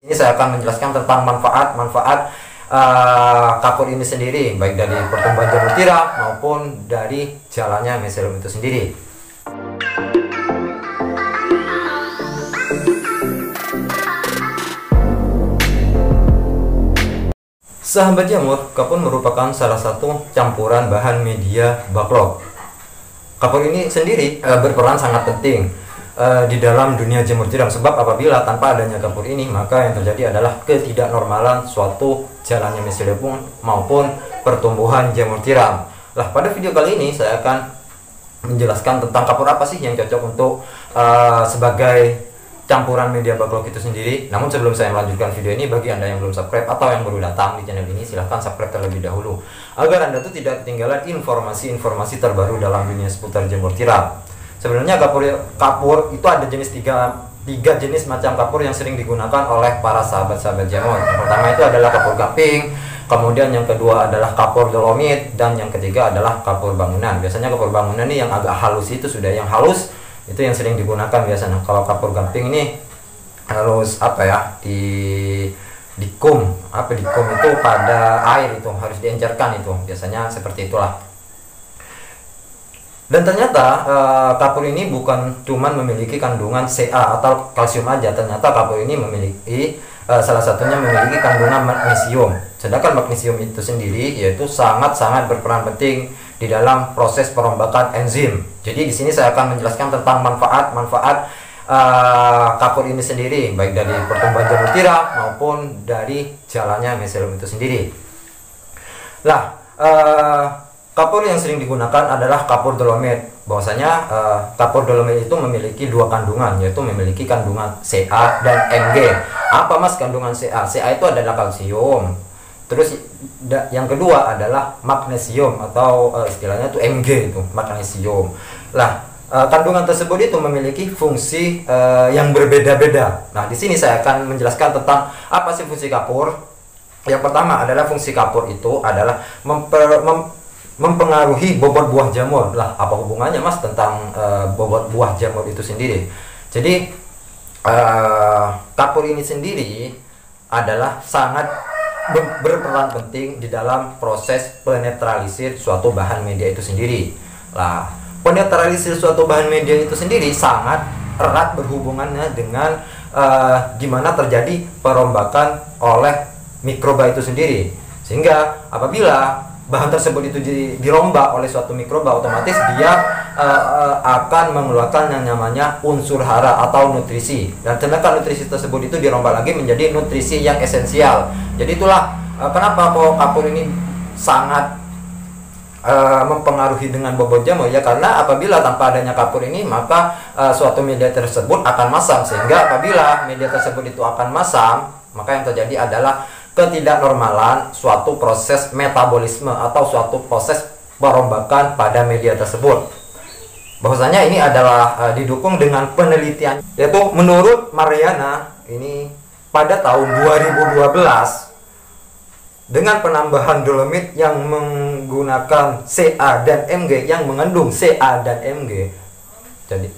Ini saya akan menjelaskan tentang manfaat-manfaat uh, kapur ini sendiri, baik dari pertumbuhan jamur tiram maupun dari jalannya miselium itu sendiri. Sahabat jamur, kapur merupakan salah satu campuran bahan media backlog. Kapur ini sendiri uh, berperan sangat penting uh, di dalam dunia jamur tiram sebab apabila tanpa adanya kapur ini maka yang terjadi adalah ketidaknormalan suatu jalannya mesolepung maupun pertumbuhan jamur tiram. Lah pada video kali ini saya akan menjelaskan tentang kapur apa sih yang cocok untuk uh, sebagai campuran media backlog itu sendiri. Namun sebelum saya melanjutkan video ini, bagi Anda yang belum subscribe atau yang baru datang di channel ini, silahkan subscribe terlebih dahulu. Agar Anda tuh tidak ketinggalan informasi-informasi terbaru dalam dunia seputar jamur tiram. Sebenarnya kapur kapur itu ada jenis tiga tiga jenis macam kapur yang sering digunakan oleh para sahabat-sahabat jamur. Yang pertama itu adalah kapur gaping, kemudian yang kedua adalah kapur dolomit dan yang ketiga adalah kapur bangunan. Biasanya kapur bangunan ini yang agak halus itu sudah yang halus itu yang sering digunakan biasanya. Kalau kapur gaping ini harus apa ya di dikum apa dikum itu pada air itu harus diencerkan itu biasanya seperti itulah dan ternyata uh, kapur ini bukan cuma memiliki kandungan Ca atau kalsium aja, ternyata kapur ini memiliki uh, salah satunya memiliki kandungan magnesium. Sedangkan magnesium itu sendiri yaitu sangat-sangat berperan penting di dalam proses perombakan enzim. Jadi di sini saya akan menjelaskan tentang manfaat-manfaat uh, kapur ini sendiri, baik dari pertumbuhan jamur tiram maupun dari jalannya meselium itu sendiri. Lah, uh, Kapur yang sering digunakan adalah kapur dolomit. Bahwasanya uh, kapur dolomit itu memiliki dua kandungan, yaitu memiliki kandungan Ca dan Mg. Apa mas kandungan Ca? Ca itu adalah kalsium. Terus yang kedua adalah magnesium atau uh, istilahnya itu Mg itu magnesium. Lah uh, kandungan tersebut itu memiliki fungsi uh, yang berbeda-beda. Nah di sini saya akan menjelaskan tentang apa sih fungsi kapur. Yang pertama adalah fungsi kapur itu adalah memper, mem, mempengaruhi bobot buah jamur. Lah apa hubungannya mas tentang uh, bobot buah jamur itu sendiri? Jadi uh, kapur ini sendiri adalah sangat berperan penting di dalam proses penetralisir suatu bahan media itu sendiri. Lah penetralisir suatu bahan media itu sendiri sangat erat berhubungannya dengan uh, gimana terjadi perombakan oleh mikroba itu sendiri. Sehingga apabila bahan tersebut itu di, dirombak oleh suatu mikroba otomatis dia uh, uh, akan mengeluarkan yang namanya unsur hara atau nutrisi. Dan ternyata nutrisi tersebut itu dirombak lagi menjadi nutrisi yang esensial. Jadi itulah uh, kenapa kok kapur ini sangat uh, mempengaruhi dengan bobot jamur ya karena apabila tanpa adanya kapur ini maka uh, suatu media tersebut akan masam. Sehingga apabila media tersebut itu akan masam maka yang terjadi adalah ketidaknormalan suatu proses metabolisme atau suatu proses perombakan pada media tersebut. Bahwasanya ini adalah uh, didukung dengan penelitian yaitu menurut Mariana ini pada tahun 2012 dengan penambahan dolomit yang menggunakan Ca dan Mg yang mengandung Ca dan Mg. Jadi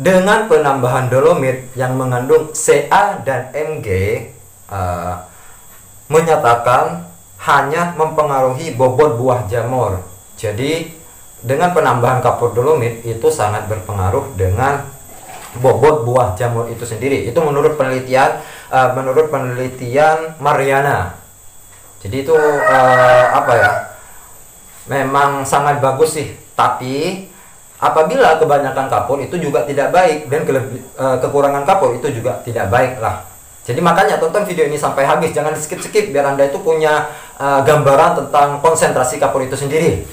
dengan penambahan dolomit yang mengandung Ca dan Mg uh, menyatakan hanya mempengaruhi bobot buah jamur. Jadi dengan penambahan kapur dolomit itu sangat berpengaruh dengan bobot buah jamur itu sendiri. Itu menurut penelitian uh, menurut penelitian Mariana. Jadi itu uh, apa ya? Memang sangat bagus sih, tapi apabila kebanyakan kapur itu juga tidak baik dan uh, kekurangan kapur itu juga tidak baik lah jadi makanya tonton video ini sampai habis, jangan skip-skip biar Anda itu punya uh, gambaran tentang konsentrasi kapur itu sendiri.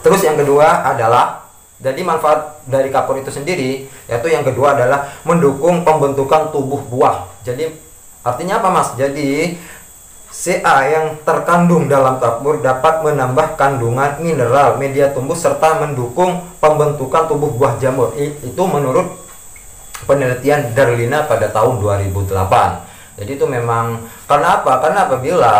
Terus yang kedua adalah jadi manfaat dari kapur itu sendiri yaitu yang kedua adalah mendukung pembentukan tubuh buah. Jadi artinya apa Mas? Jadi Ca yang terkandung dalam kapur dapat menambah kandungan mineral, media tumbuh serta mendukung pembentukan tubuh buah jamur. Itu menurut penelitian Darlina pada tahun 2008. Jadi itu memang karena apa? Karena apabila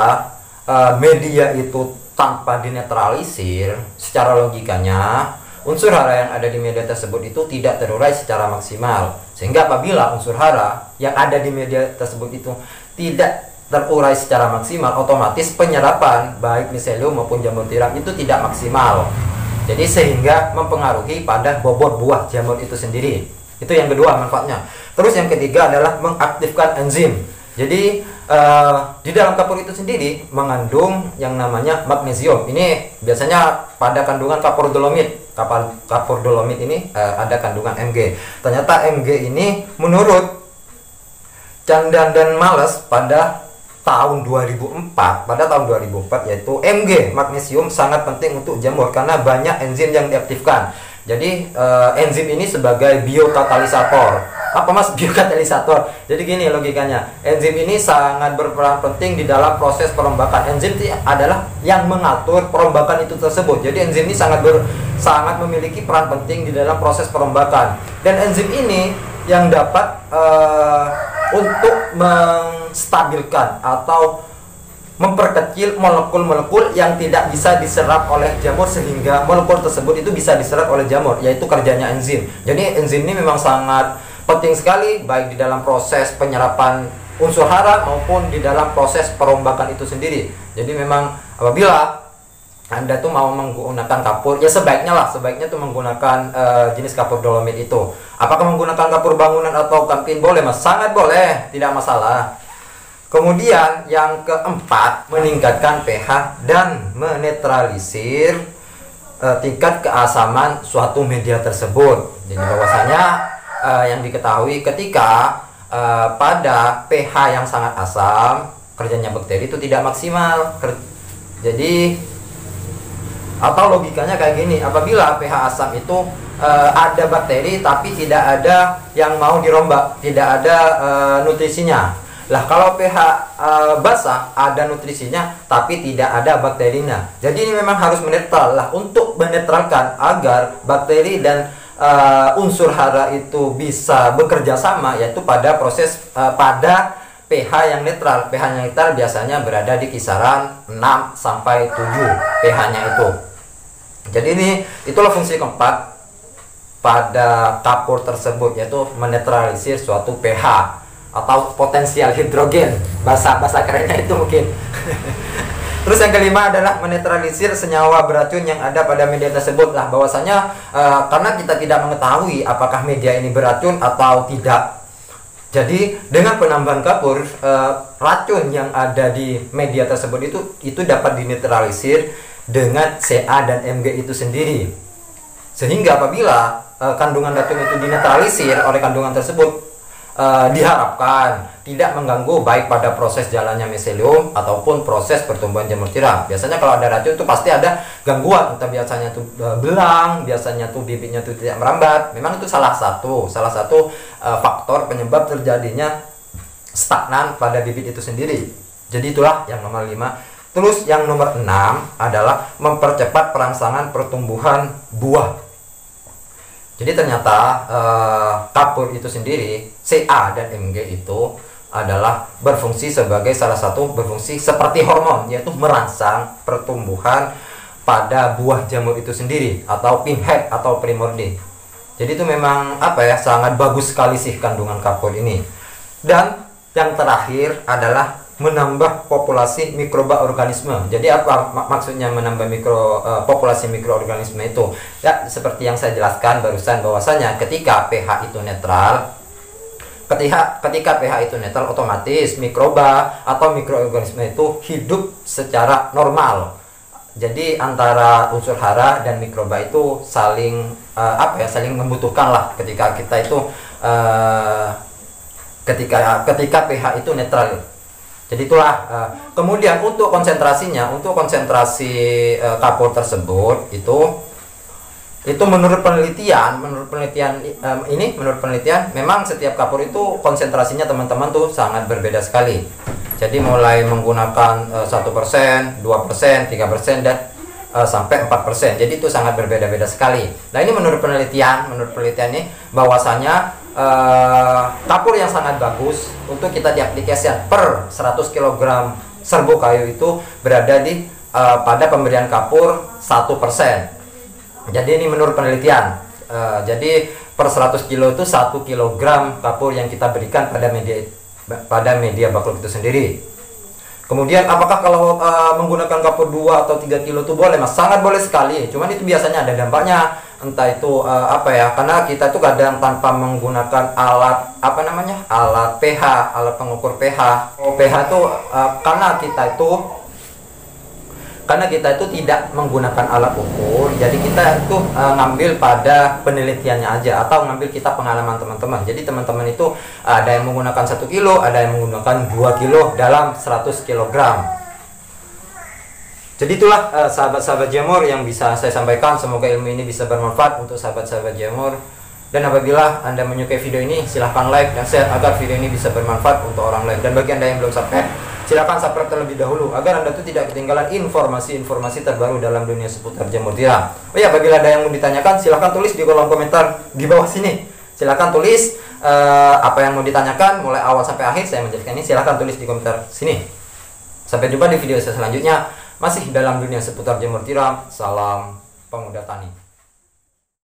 uh, media itu tanpa dinetralisir secara logikanya unsur hara yang ada di media tersebut itu tidak terurai secara maksimal. Sehingga apabila unsur hara yang ada di media tersebut itu tidak terurai secara maksimal, otomatis penyerapan baik miselium maupun jamur tiram itu tidak maksimal. Jadi sehingga mempengaruhi pada bobot buah jamur itu sendiri. Itu yang kedua manfaatnya. Terus yang ketiga adalah mengaktifkan enzim. Jadi uh, di dalam kapur itu sendiri mengandung yang namanya magnesium. Ini biasanya pada kandungan kapur dolomit. Kapal kapur dolomit ini uh, ada kandungan Mg. Ternyata Mg ini menurut Candan dan Males pada tahun 2004 pada tahun 2004 yaitu Mg magnesium sangat penting untuk jamur karena banyak enzim yang diaktifkan jadi uh, enzim ini sebagai biokatalisator. Apa mas biokatalisator? Jadi gini logikanya, enzim ini sangat berperan penting di dalam proses perombakan. Enzim adalah yang mengatur perombakan itu tersebut. Jadi enzim ini sangat ber, sangat memiliki peran penting di dalam proses perombakan. Dan enzim ini yang dapat uh, untuk menstabilkan atau memperkecil molekul-molekul yang tidak bisa diserap oleh jamur sehingga molekul tersebut itu bisa diserap oleh jamur yaitu kerjanya enzim. Jadi enzim ini memang sangat penting sekali baik di dalam proses penyerapan unsur hara maupun di dalam proses perombakan itu sendiri. Jadi memang apabila anda tuh mau menggunakan kapur, ya sebaiknya lah, sebaiknya tuh menggunakan uh, jenis kapur dolomit itu. Apakah menggunakan kapur bangunan atau kampin boleh mas? Sangat boleh, tidak masalah. Kemudian yang keempat, meningkatkan pH dan menetralisir uh, tingkat keasaman suatu media tersebut. Jadi bahwasanya uh, yang diketahui ketika uh, pada pH yang sangat asam, kerjanya bakteri itu tidak maksimal. Jadi atau logikanya kayak gini, apabila pH asam itu uh, ada bakteri tapi tidak ada yang mau dirombak, tidak ada uh, nutrisinya lah kalau pH uh, basah ada nutrisinya tapi tidak ada bakterinya. Jadi ini memang harus menetral lah untuk menetralkan agar bakteri dan uh, unsur hara itu bisa bekerja sama yaitu pada proses uh, pada pH yang netral. pH yang netral biasanya berada di kisaran 6 sampai 7 pH-nya itu. Jadi ini itulah fungsi keempat pada kapur tersebut yaitu menetralisir suatu pH atau potensial hidrogen. Bahasa bahasa kerennya itu mungkin. Terus yang kelima adalah menetralisir senyawa beracun yang ada pada media tersebut. Lah bahwasanya uh, karena kita tidak mengetahui apakah media ini beracun atau tidak. Jadi dengan penambahan kapur uh, racun yang ada di media tersebut itu itu dapat dinetralisir dengan Ca dan Mg itu sendiri. Sehingga apabila uh, kandungan racun itu dinetralisir oleh kandungan tersebut uh, diharapkan tidak mengganggu baik pada proses jalannya miselium ataupun proses pertumbuhan jamur tiram. Biasanya kalau ada racun itu pasti ada gangguan, entah biasanya uh, belang, biasanya tuh bibitnya tuh tidak merambat. Memang itu salah satu, salah satu uh, faktor penyebab terjadinya stagnan pada bibit itu sendiri. Jadi itulah yang nomor 5. Terus yang nomor 6 adalah mempercepat perangsangan pertumbuhan buah jadi ternyata uh, kapur itu sendiri Ca dan Mg itu adalah berfungsi sebagai salah satu berfungsi seperti hormon yaitu merangsang pertumbuhan pada buah jamur itu sendiri atau pinhead atau primordi. Jadi itu memang apa ya sangat bagus sekali sih kandungan kapur ini. Dan yang terakhir adalah menambah populasi mikroba organisme. Jadi apa mak maksudnya menambah mikro uh, populasi mikroorganisme itu? Ya seperti yang saya jelaskan barusan bahwasanya ketika pH itu netral ketika ketika pH itu netral otomatis mikroba atau mikroorganisme itu hidup secara normal. Jadi antara unsur hara dan mikroba itu saling uh, apa ya saling membutuhkan lah ketika kita itu uh, ketika ketika pH itu netral jadi itulah uh, kemudian untuk konsentrasinya, untuk konsentrasi uh, kapur tersebut itu itu menurut penelitian, menurut penelitian um, ini menurut penelitian memang setiap kapur itu konsentrasinya teman-teman tuh sangat berbeda sekali. Jadi mulai menggunakan satu persen, dua persen, tiga persen dan sampai 4%. Jadi itu sangat berbeda-beda sekali. Nah, ini menurut penelitian, menurut penelitian ini bahwasanya uh, kapur yang sangat bagus untuk kita diaplikasikan per 100 kg serbu kayu itu berada di uh, pada pemberian kapur 1%. jadi ini menurut penelitian uh, jadi per 100 kilo itu 1 kilogram kapur yang kita berikan pada media pada media baklok itu sendiri Kemudian apakah kalau uh, menggunakan kapur 2 atau 3 kilo itu boleh mas? Sangat boleh sekali. Cuman itu biasanya ada dampaknya. Entah itu uh, apa ya? Karena kita tuh kadang tanpa menggunakan alat apa namanya? Alat pH, alat pengukur pH. Oh, pH itu uh, karena kita itu karena kita itu tidak menggunakan alat ukur jadi kita itu e, ngambil pada penelitiannya aja atau ngambil kita pengalaman teman-teman jadi teman-teman itu ada yang menggunakan satu kilo ada yang menggunakan 2 kilo dalam 100 kilogram jadi itulah sahabat sahabat-sahabat jamur yang bisa saya sampaikan semoga ilmu ini bisa bermanfaat untuk sahabat-sahabat jamur dan apabila anda menyukai video ini silahkan like dan share agar video ini bisa bermanfaat untuk orang lain dan bagi anda yang belum subscribe Silakan subscribe terlebih dahulu agar Anda tuh tidak ketinggalan informasi-informasi terbaru dalam dunia seputar jamur tiram. Oh ya, apabila ada yang mau ditanyakan, silakan tulis di kolom komentar di bawah sini. Silakan tulis uh, apa yang mau ditanyakan mulai awal sampai akhir saya menjelaskan ini. Silakan tulis di komentar sini. Sampai jumpa di video saya selanjutnya. Masih dalam dunia seputar jamur tiram. Salam pemuda tani.